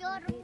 Yo,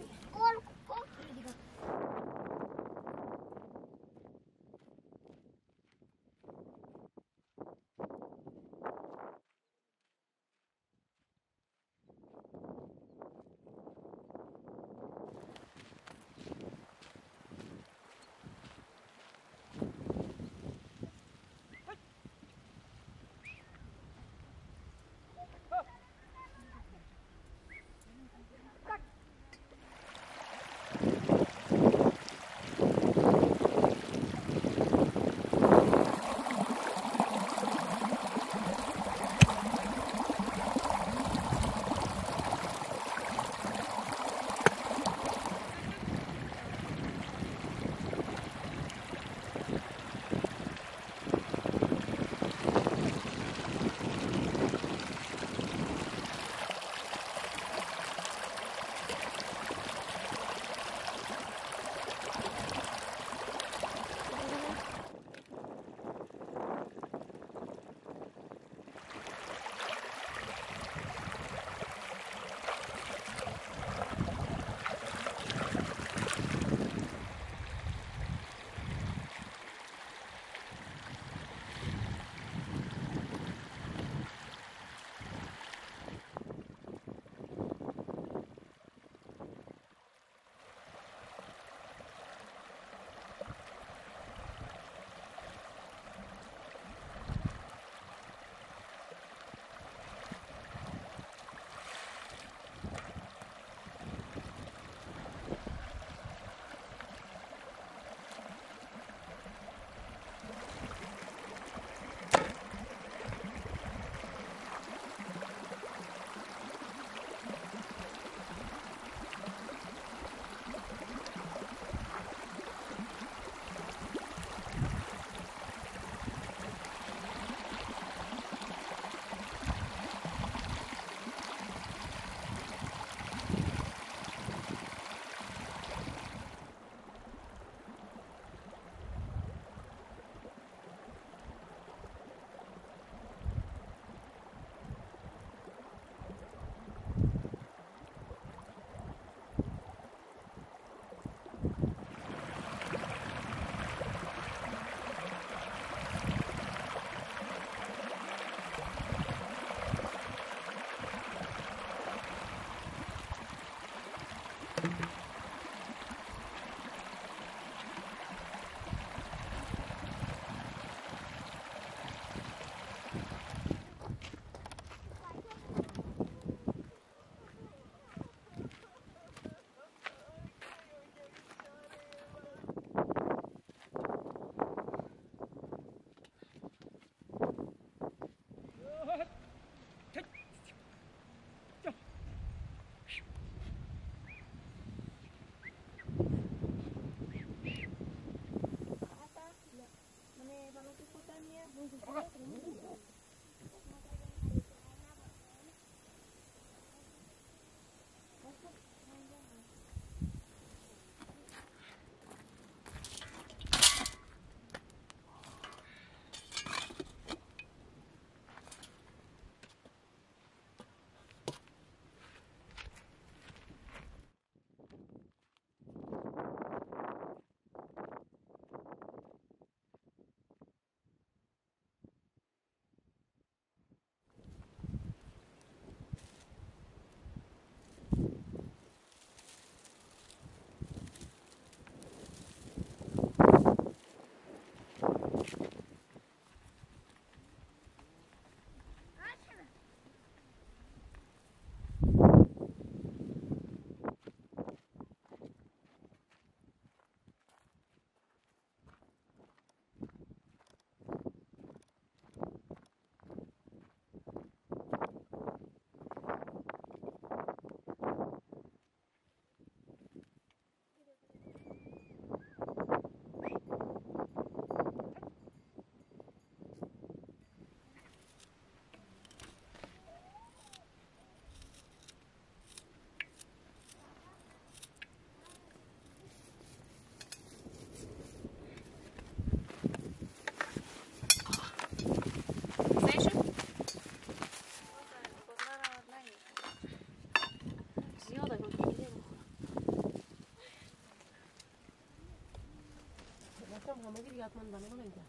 kafama gir yatmanı bana bana gider.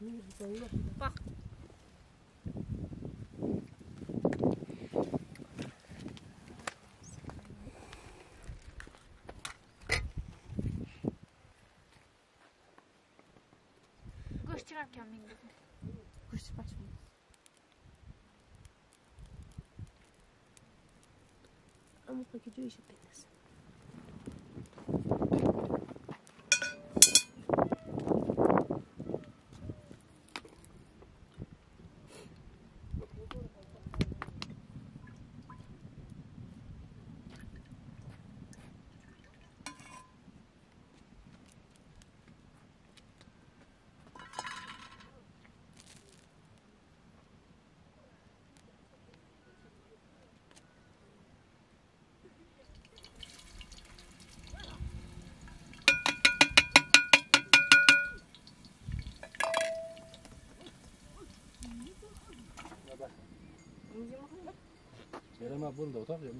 Yürü güzel yürü. Bak. Kuş çıkarken bindim. Kuş çıkarken Ama paketi işe beklesin. 不漏脱人。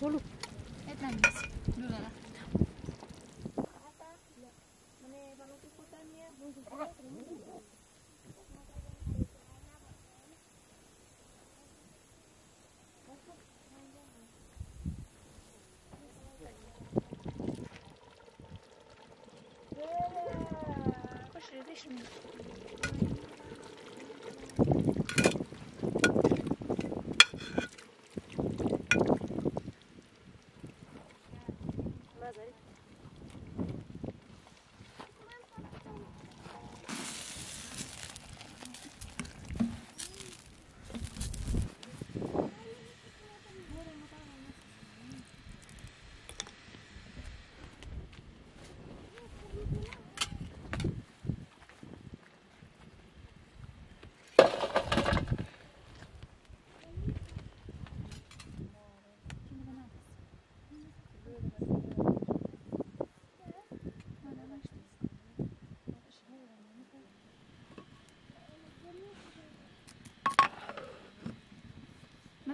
solo. não you.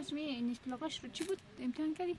رسمی این رو چی بود امتحان کردی؟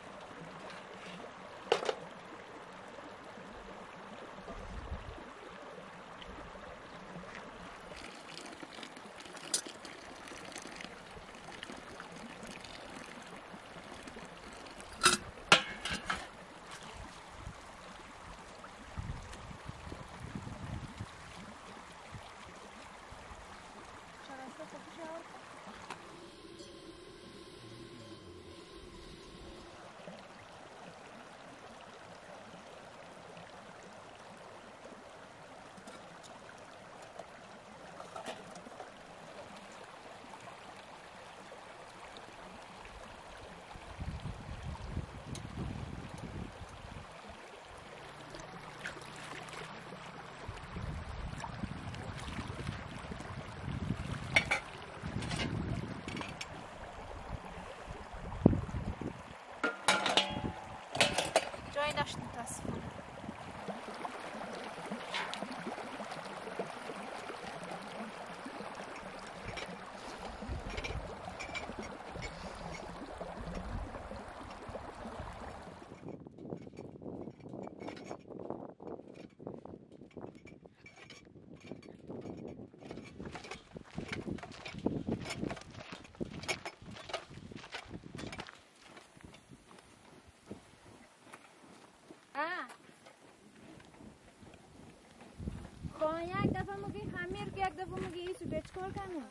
یک دفعه میگی حمیر که یک دفعه میگی ایسو بیچ کار کنیم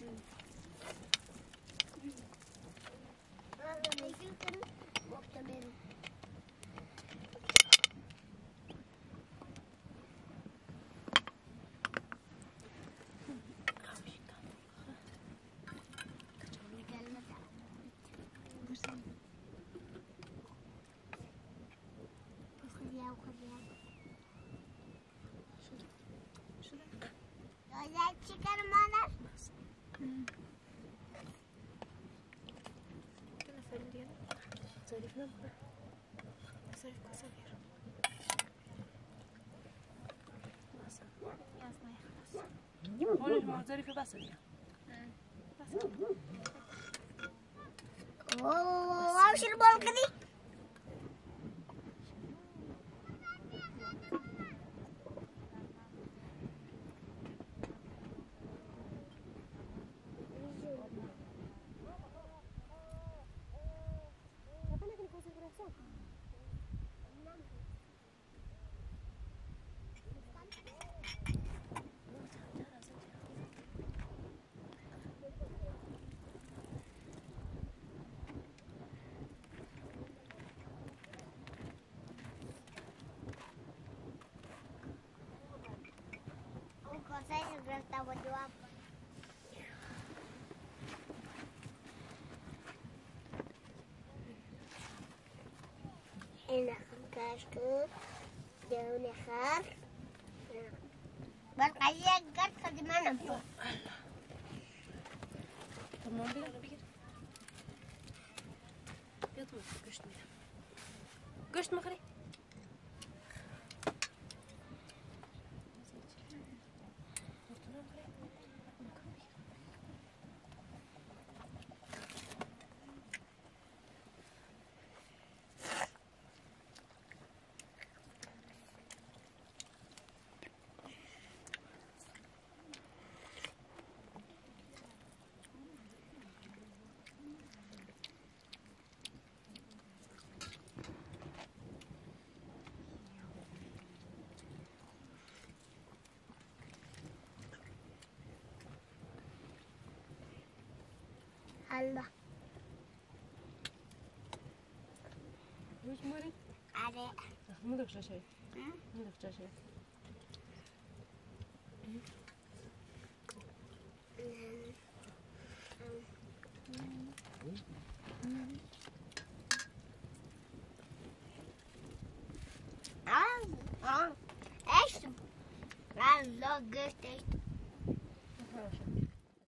嗯。soy cocinero. قولي لهم ظريفه بصل بصل واو واو شو البركه دي Orang tak berdua apa. Enak kakas ke? Jauh lehar. Bar kaya gar sa di mana tu? Tamam bir ara bir. Yatma, göçtüm ya. Göçtüm akarı. espalda. Rosemary? Are. Nu Ah, ah, echt? Waar log